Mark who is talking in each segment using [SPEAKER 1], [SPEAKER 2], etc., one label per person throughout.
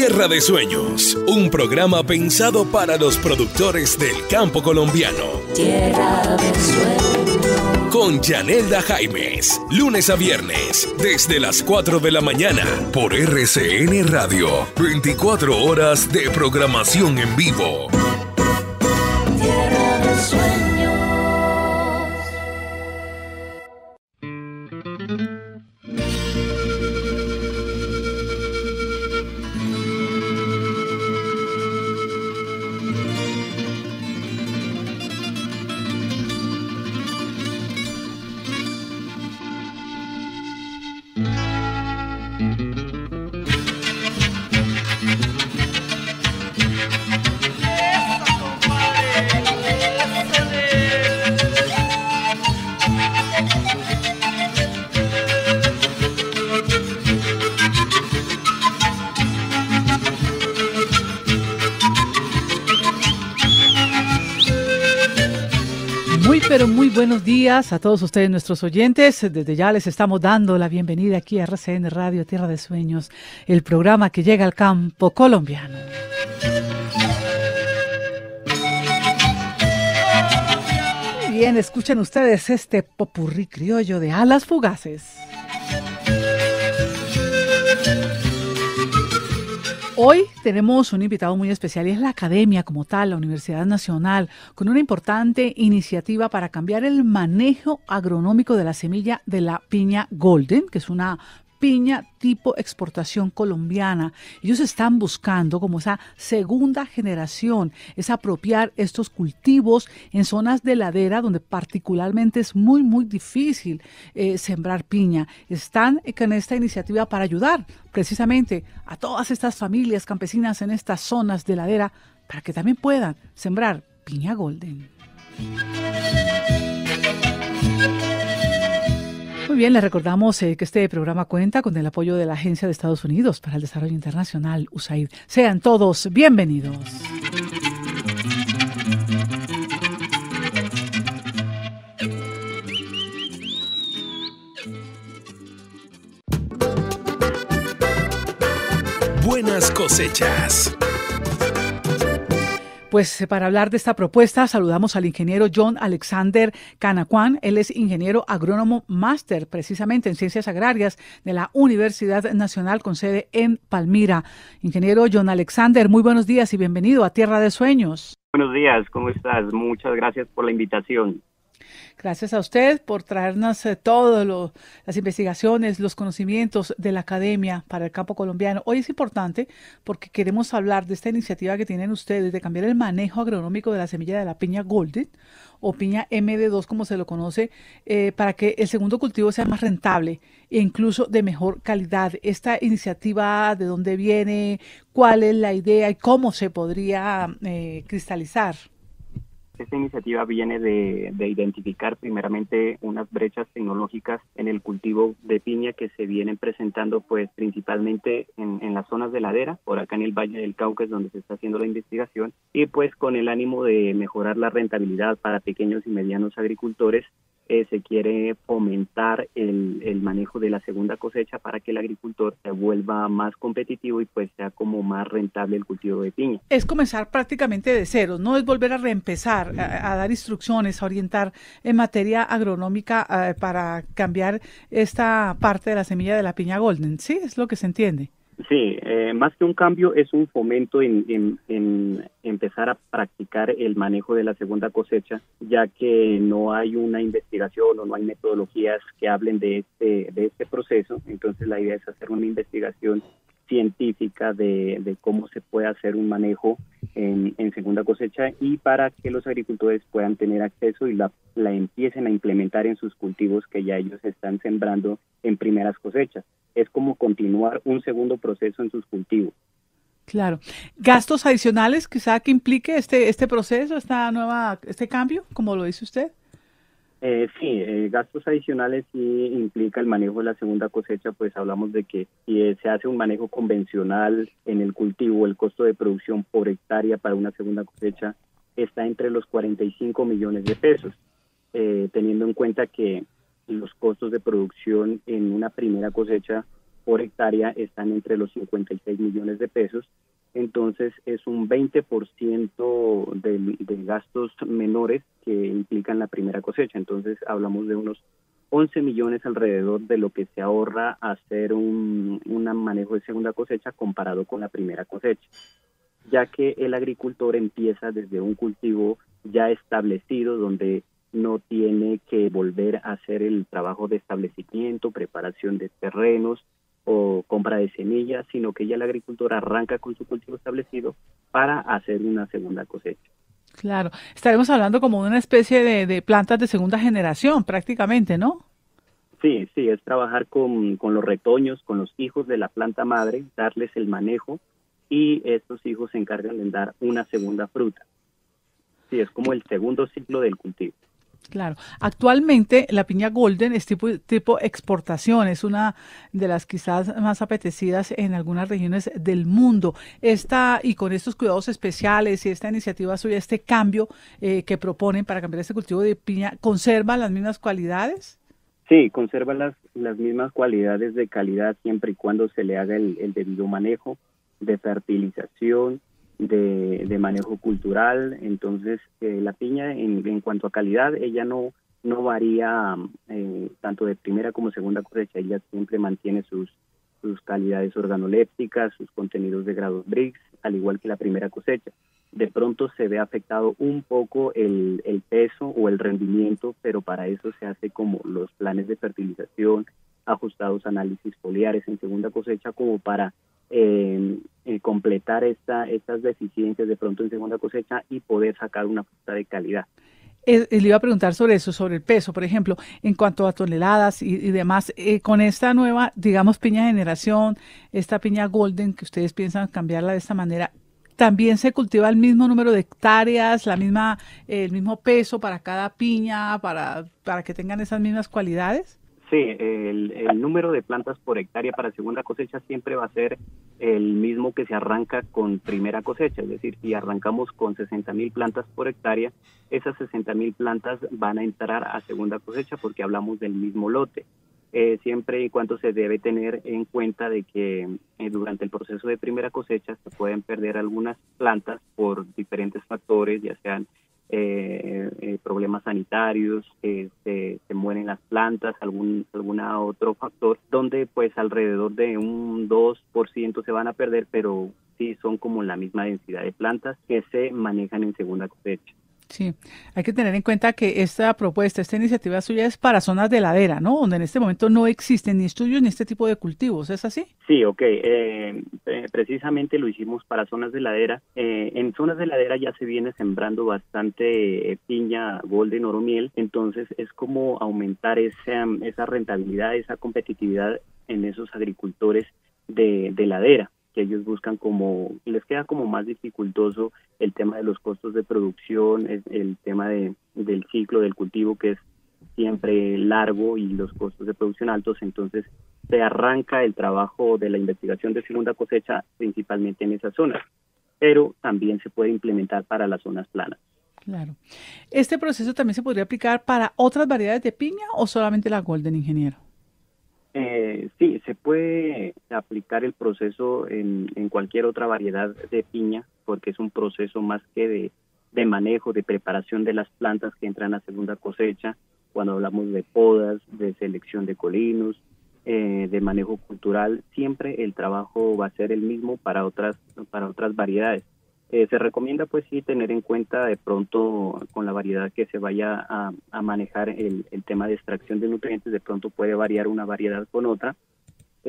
[SPEAKER 1] Tierra de Sueños, un programa pensado para los productores del campo colombiano.
[SPEAKER 2] Tierra de Sueños.
[SPEAKER 1] Con Yanelda Jaimes, lunes a viernes, desde las 4 de la mañana, por RCN Radio, 24 horas de programación en vivo.
[SPEAKER 3] Muy buenos días a todos ustedes, nuestros oyentes. Desde ya les estamos dando la bienvenida aquí a RCN Radio Tierra de Sueños, el programa que llega al campo colombiano. Bien, escuchen ustedes este popurrí criollo de alas fugaces. Hoy tenemos un invitado muy especial y es la academia como tal, la Universidad Nacional, con una importante iniciativa para cambiar el manejo agronómico de la semilla de la piña golden, que es una piña tipo exportación colombiana. Ellos están buscando como esa segunda generación, es apropiar estos cultivos en zonas de ladera donde particularmente es muy, muy difícil eh, sembrar piña. Están con esta iniciativa para ayudar precisamente a todas estas familias campesinas en estas zonas de ladera para que también puedan sembrar piña golden. Bien, les recordamos eh, que este programa cuenta con el apoyo de la Agencia de Estados Unidos para el Desarrollo Internacional, USAID. Sean todos bienvenidos.
[SPEAKER 1] Buenas cosechas.
[SPEAKER 3] Pues eh, para hablar de esta propuesta saludamos al ingeniero John Alexander Canacuán. Él es ingeniero agrónomo máster precisamente en ciencias agrarias de la Universidad Nacional con sede en Palmira. Ingeniero John alexander muy buenos días y bienvenido a Tierra de Sueños.
[SPEAKER 4] Buenos días, ¿cómo estás? Muchas gracias por la invitación.
[SPEAKER 3] Gracias a usted por traernos eh, todas las investigaciones, los conocimientos de la academia para el campo colombiano. Hoy es importante porque queremos hablar de esta iniciativa que tienen ustedes de cambiar el manejo agronómico de la semilla de la piña golden o piña MD2 como se lo conoce, eh, para que el segundo cultivo sea más rentable e incluso de mejor calidad. Esta iniciativa, ¿de dónde viene? ¿Cuál es la idea y cómo se podría eh, cristalizar?
[SPEAKER 4] Esta iniciativa viene de, identificar primeramente unas brechas tecnológicas en el cultivo de piña que se vienen presentando pues principalmente en, en las zonas de ladera, por acá en el Valle del Cauca es donde se está haciendo la investigación y pues con el ánimo de mejorar la rentabilidad para pequeños y medianos agricultores eh, se quiere fomentar el, el, manejo de la segunda cosecha para que el agricultor se vuelva más competitivo y pues sea como más rentable el cultivo de piña.
[SPEAKER 3] Es comenzar prácticamente de cero, no es volver a reempezar, a, a dar instrucciones, a orientar en materia agronómica eh, para cambiar esta parte de la semilla de la piña golden, ¿sí? Es lo que se entiende.
[SPEAKER 4] Sí, eh, más que un cambio es un fomento en, en, en, empezar a practicar el manejo de la segunda cosecha, ya que no hay una investigación o no hay metodologías que hablen de este, de este proceso. Entonces la idea es hacer una investigación científica de, cómo se puede hacer un manejo en, en, segunda cosecha y para que los agricultores puedan tener acceso y la, la empiecen a implementar en sus cultivos que ya ellos están sembrando en primeras cosechas. Es como continuar un segundo proceso en sus cultivos.
[SPEAKER 3] Claro. ¿Gastos adicionales quizá que implique este, este proceso, esta nueva, este cambio, como lo dice usted?
[SPEAKER 4] Eh, sí, eh, gastos adicionales sí implica el manejo de la segunda cosecha, pues hablamos de que si eh, se hace un manejo convencional en el cultivo, el costo de producción por hectárea para una segunda cosecha está entre los 45 millones de pesos, eh, teniendo en cuenta que los costos de producción en una primera cosecha por hectárea están entre los 56 millones de pesos. Entonces es un 20% de, de gastos menores que implican la primera cosecha. Entonces hablamos de unos 11 millones alrededor de lo que se ahorra hacer un, un manejo de segunda cosecha comparado con la primera cosecha, ya que el agricultor empieza desde un cultivo ya establecido donde no tiene que volver a hacer el trabajo de establecimiento, preparación de terrenos o compra de semillas, sino que ya el agricultor arranca con su cultivo establecido para hacer una segunda cosecha.
[SPEAKER 3] Claro, estaremos hablando como de una especie de, plantas de segunda generación prácticamente, ¿no?
[SPEAKER 4] Sí, sí, es trabajar con, con los retoños, con los hijos de la planta madre, darles el manejo y estos hijos se encargan de dar una segunda fruta. Sí, es como el segundo ciclo del cultivo.
[SPEAKER 3] Claro. Actualmente la piña golden es tipo, tipo exportación, es una de las quizás más apetecidas en algunas regiones del mundo. Esta, y con estos cuidados especiales y esta iniciativa suya, este cambio eh, que proponen para cambiar este cultivo de piña, ¿conserva las mismas cualidades?
[SPEAKER 4] Sí, conserva las, las mismas cualidades de calidad siempre y cuando se le haga el, el debido manejo de fertilización, de, manejo cultural. Entonces, eh, la piña en, en, cuanto a calidad, ella no, no varía eh, tanto de primera como segunda cosecha, ella siempre mantiene sus, sus calidades organolépticas, sus contenidos de grados Brix, al igual que la primera cosecha. De pronto se ve afectado un poco el, el peso o el rendimiento, pero para eso se hace como los planes de fertilización, ajustados análisis foliares en segunda cosecha, como para eh, completar esta, estas deficiencias de pronto en segunda cosecha y poder sacar una fruta de calidad.
[SPEAKER 3] Eh, le iba a preguntar sobre eso, sobre el peso, por ejemplo, en cuanto a toneladas y, demás. Eh, con esta nueva, digamos, piña generación, esta piña golden que ustedes piensan cambiarla de esta manera, también se cultiva el mismo número de hectáreas, la misma, el mismo peso para cada piña, para, para que tengan esas mismas cualidades.
[SPEAKER 4] Sí, el, número de plantas por hectárea para segunda cosecha siempre va a ser el mismo que se arranca con primera cosecha, es decir, si arrancamos con 60 mil plantas por hectárea, esas 60 mil plantas van a entrar a segunda cosecha porque hablamos del mismo lote. Eh, siempre y cuando se debe tener en cuenta de que eh, durante el proceso de primera cosecha se pueden perder algunas plantas por diferentes factores, ya sean eh, eh, problemas sanitarios, se, se, mueren las plantas, algún alguna otro factor, donde pues alrededor de un 2% se van a perder, pero sí son como la misma densidad de plantas que se manejan en segunda cosecha.
[SPEAKER 3] Sí, hay que tener en cuenta que esta propuesta, esta iniciativa suya es para zonas de ladera, ¿no? Donde en este momento no existen ni estudios ni este tipo de cultivos, ¿es así?
[SPEAKER 4] Sí, ok. Eh, eh, precisamente lo hicimos para zonas de ladera. Eh, en zonas de ladera ya se viene sembrando bastante piña, golden, oro miel, entonces es como aumentar esa, rentabilidad, esa competitividad en esos agricultores de ladera ellos buscan como, les queda como más dificultoso el tema de los costos de producción, el, tema de, del ciclo del cultivo que es siempre largo y los costos de producción altos, entonces se arranca el trabajo de la investigación de segunda cosecha principalmente en esas zonas, pero también se puede implementar para las zonas planas.
[SPEAKER 3] Claro. ¿Este proceso también se podría aplicar para otras variedades de piña o solamente la Golden Ingeniero?
[SPEAKER 4] Eh, sí, se puede aplicar el proceso en, en, cualquier otra variedad de piña, porque es un proceso más que de, manejo, de preparación de las plantas que entran a segunda cosecha, cuando hablamos de podas, de selección de colinos, eh, de manejo cultural, siempre el trabajo va a ser el mismo para otras, para otras variedades. Eh, se recomienda pues sí tener en cuenta de pronto con la variedad que se vaya a, manejar el, el, tema de extracción de nutrientes, de pronto puede variar una variedad con otra,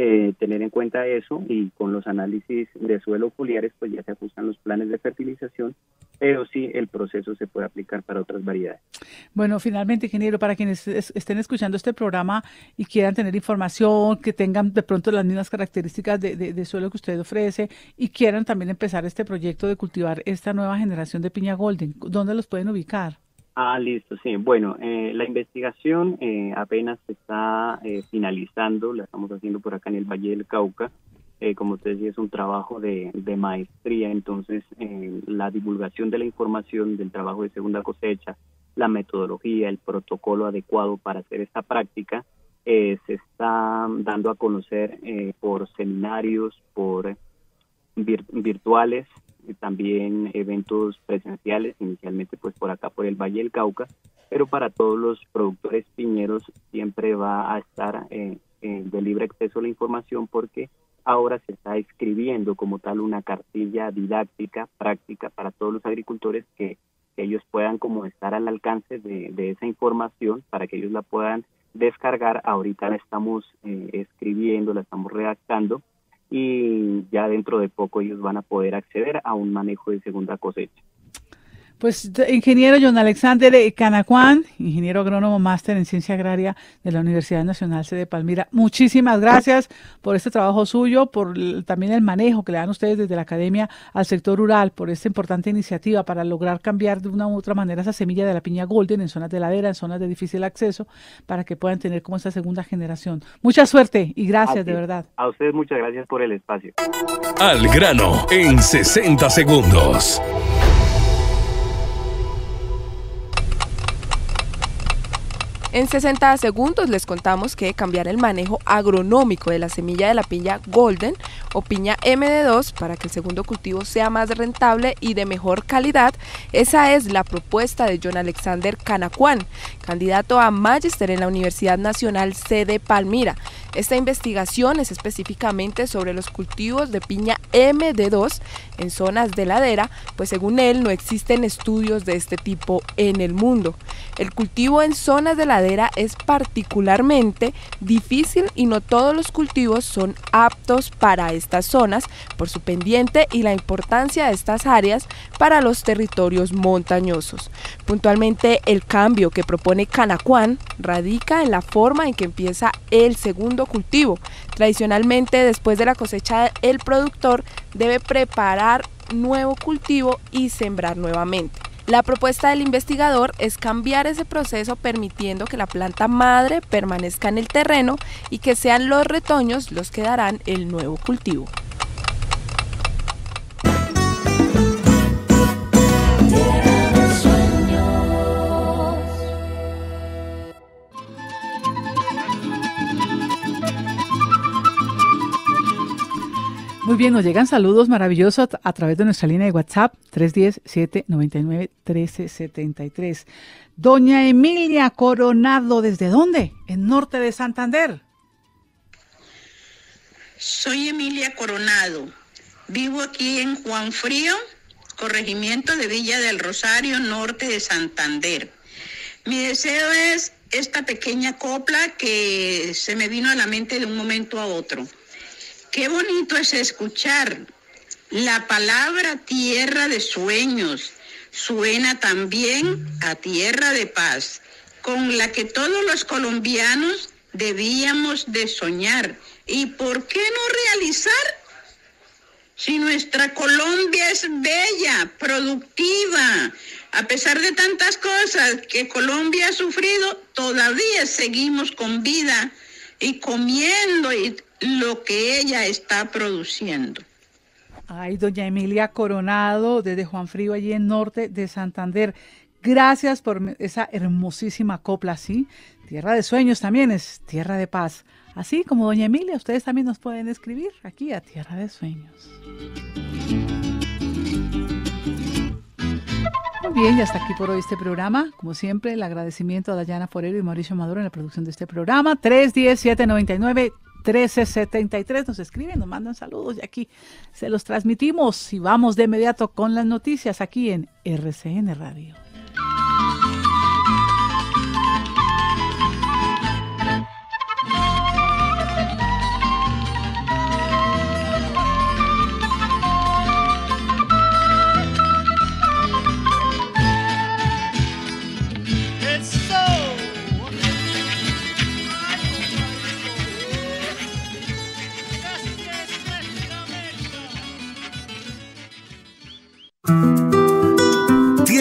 [SPEAKER 4] eh, tener en cuenta eso y con los análisis de suelo foliares pues ya se ajustan los planes de fertilización, pero sí el proceso se puede aplicar para otras variedades.
[SPEAKER 3] Bueno, finalmente, ingeniero, para quienes estén escuchando este programa y quieran tener información, que tengan de pronto las mismas características de, de, de suelo que usted ofrece y quieran también empezar este proyecto de cultivar esta nueva generación de piña golden, ¿dónde los pueden ubicar?
[SPEAKER 4] Ah, listo, sí. Bueno, eh, la investigación eh, apenas se está eh, finalizando, la estamos haciendo por acá en el Valle del Cauca. Eh, como usted decía, es un trabajo de, de maestría, entonces eh, la divulgación de la información del trabajo de segunda cosecha, la metodología, el protocolo adecuado para hacer esta práctica, se está dando a conocer por seminarios, por virtuales, también eventos presenciales, inicialmente pues por acá por el Valle del Cauca, pero para todos los productores piñeros siempre va a estar eh, de libre acceso a la información porque ahora se está escribiendo como tal una cartilla didáctica, práctica para todos los agricultores que, ellos puedan como estar al alcance de, esa información para que ellos la puedan descargar. Ahorita la estamos eh, escribiendo, la estamos redactando y ya dentro de poco ellos van a poder acceder a un manejo de segunda cosecha.
[SPEAKER 3] Pues ingeniero John Alexander Canacuán, ingeniero agrónomo máster en ciencia agraria de la Universidad Nacional de Palmira, muchísimas gracias por este trabajo suyo, por también el manejo que le dan ustedes desde la academia al sector rural, por esta importante iniciativa para lograr cambiar de una u otra manera esa semilla de la piña golden en zonas de ladera, en zonas de difícil acceso, para que puedan tener como esta segunda generación. Mucha suerte y gracias de verdad.
[SPEAKER 4] A ustedes muchas gracias por el espacio.
[SPEAKER 1] Al grano en 60 segundos.
[SPEAKER 5] En 60 segundos les contamos que cambiar el manejo agronómico de la semilla de la piña Golden o piña MD2 para que el segundo cultivo sea más rentable y de mejor calidad, esa es la propuesta de John Alexander Canacuán, candidato a Magister en la Universidad Nacional sede Palmira. Esta investigación es específicamente sobre los cultivos de piña MD2 en zonas de ladera, pues según él no existen estudios de este tipo en el mundo. El cultivo en zonas de ladera es particularmente difícil y no todos los cultivos son aptos para estas zonas por su pendiente y la importancia de estas áreas para los territorios montañosos. Puntualmente el cambio que propone Canacuán radica en la forma en que empieza el segundo cultivo. Tradicionalmente, después de la cosecha, el productor debe preparar nuevo cultivo y sembrar nuevamente. La propuesta del investigador es cambiar ese proceso permitiendo que la planta madre permanezca en el terreno y que sean los retoños los que darán el nuevo cultivo.
[SPEAKER 3] Bien, nos llegan saludos maravillosos a través de nuestra línea de WhatsApp 310-799-1373. Doña Emilia Coronado, ¿desde dónde? En norte de Santander.
[SPEAKER 6] Soy Emilia Coronado. Vivo aquí en Juan Frío, corregimiento de Villa del Rosario, norte de Santander. Mi deseo es esta pequeña copla que se me vino a la mente de un momento a otro. Qué bonito es escuchar la palabra tierra de sueños. Suena también a tierra de paz, con la que todos los colombianos debíamos de soñar. ¿Y por qué no realizar? Si nuestra Colombia es bella, productiva, a pesar de tantas cosas que Colombia ha sufrido, todavía seguimos con vida y comiendo y lo que ella está produciendo.
[SPEAKER 3] Ay, doña Emilia Coronado, desde Juan Frío, allí en norte de Santander. Gracias por esa hermosísima copla, ¿sí? Tierra de sueños también es tierra de paz. Así como doña Emilia, ustedes también nos pueden escribir aquí a Tierra de Sueños. Muy bien, y hasta aquí por hoy este programa. Como siempre, el agradecimiento a Dayana Forero y Mauricio Maduro en la producción de este programa. 310-799. 1373 nos escriben, nos mandan saludos y aquí se los transmitimos y vamos de inmediato con las noticias aquí en RCN Radio.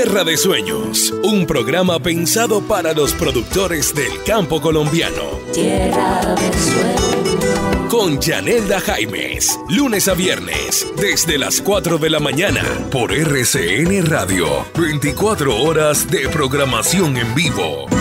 [SPEAKER 1] Tierra de Sueños, un programa pensado para los productores del campo colombiano.
[SPEAKER 2] Tierra de Sueños.
[SPEAKER 1] Con Janelda Jaimes, lunes a viernes, desde las 4 de la mañana, por RCN Radio. 24 horas de programación en vivo.